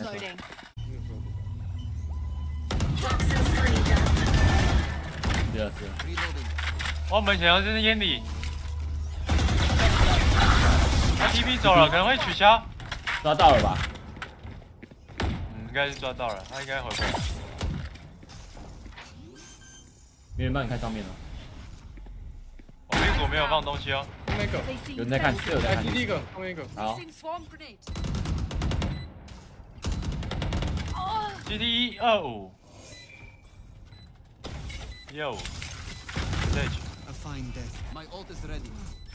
Down. 第二次，我们想要这是烟里。他 TP 走了，可能会取消。抓到了吧？嗯，应该是抓到了，他应该回归。没人帮你看上面了，我屁股没有放东西哦。后面一个，有人在看，有人在看。第一个，后面一个，好，Czyli... O! Yo! Leć. A fine death. My ult is ready.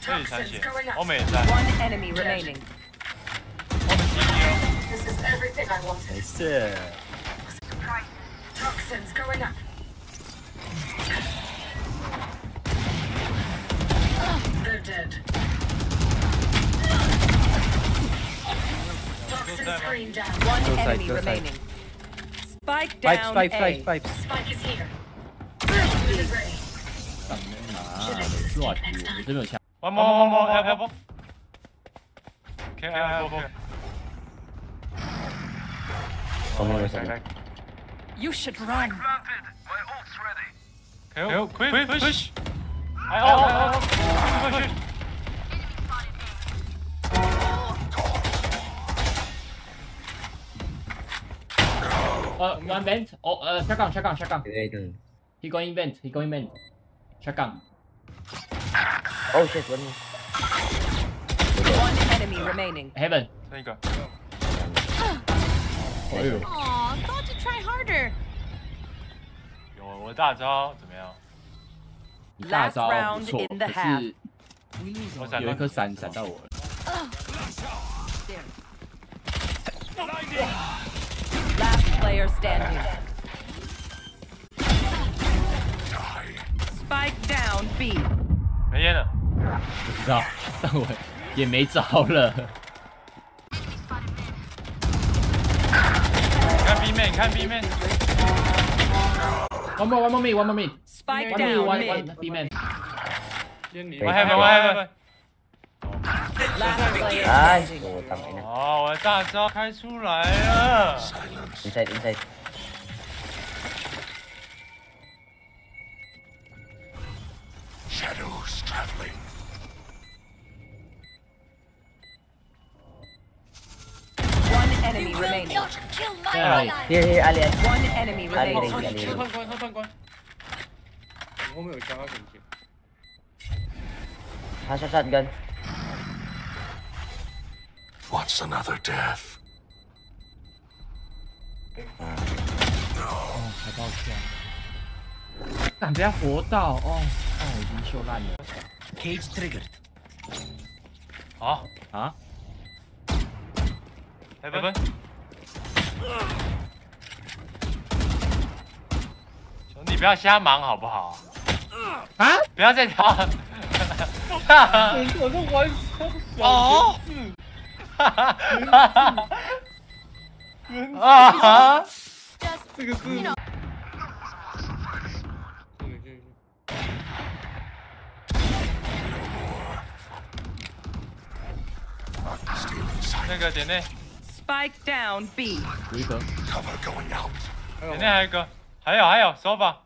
Wyjdźcie. Omyj, tak. One enemy remaining. Omyj, This is everything I wanted. Nice. Toxins going up. They're dead. Toxin screen down. One enemy remaining. Spike Five, down five, A. five, five. Spike is here. It is ready. 干嘛？没抓住，我这边有枪。One more, one more, help, help. Okay, help, help. 后面有什么？You should run. Okay, oh, quick, push. 哎哦哦哦，过去。呃，one vent，哦，呃，shotgun shotgun shotgun。对对。He going vent, he going vent. Shotgun. Oh shit！我 One enemy remaining. Heaven. 那个，哎呦，Aw, thought to try harder. 有我大招怎么样？你大招 Last 不错，round in the 可 half. 是 We lose 我 our 闪到有一颗闪闪到我了。player standing. Spike down B. 没烟了。不知道，但我也没招了。看 B 面，看 B 面。 One more, one more me, one more me. Spike One me, down one mid. one B man. 烟里我还 没，我还没。Last player 哎，standing. 我当没呢。哦，我的大招开出来了。Inside, inside. Shadows traveling. One enemy remaining. 在哪里？Here, here, Ali, Ali. One enemy Ali, remaining. Ali, 他 Ali. 判官，他判官。我后面有枪，他选择。他 shot shotgun. What's another death? 哦，才爆枪。敢不要活到哦哦，已经秀烂了 Cage triggered. 好，啊！来分。兄弟，不要瞎忙好不好？啊！不要再调。我是玩哦。啊！这个是。对对对那个点内，Spike down B. 有一个 Cover going out. 还有点内还有一个，还有还有手法。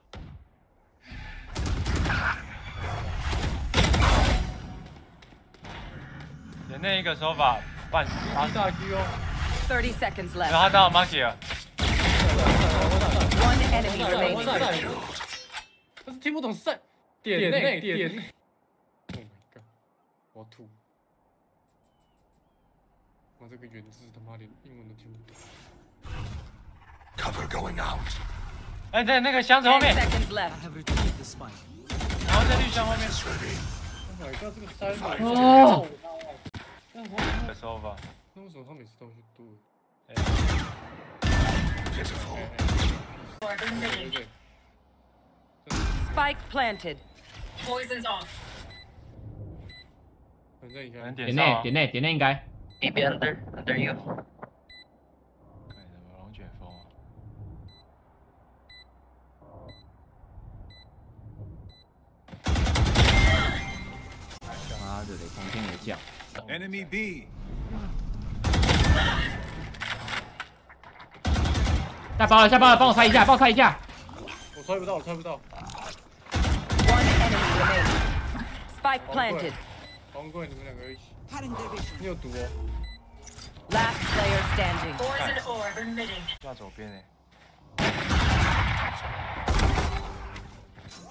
点内一个手法半打下去哦。Thirty seconds left。然后到马姐。One enemy remaining。他是听不懂赛点内点内。我吐！我这个原字他妈连英文都听不懂。Cover going out。哎，在那个箱子后面。然后在绿箱后面。这个。哦。那为的手法。那为什么他每次都去嘟？Pitiful. Or 对 grenade. 对。Spike planted. Poison's off. 反正你看能，点内点内点内应该 Maybe under, under you. 看什么龙卷风啊？妈的嘞，狂听我叫。Enemy B. 下包了下包了，帮我猜一下，帮我猜一下。我猜不到，我猜不到。One enemy remaining. Spike planted.，王贵，你们两个一起。你有毒哦。Last player standing. Poison orb emitting. 下左边诶。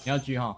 你要狙哈。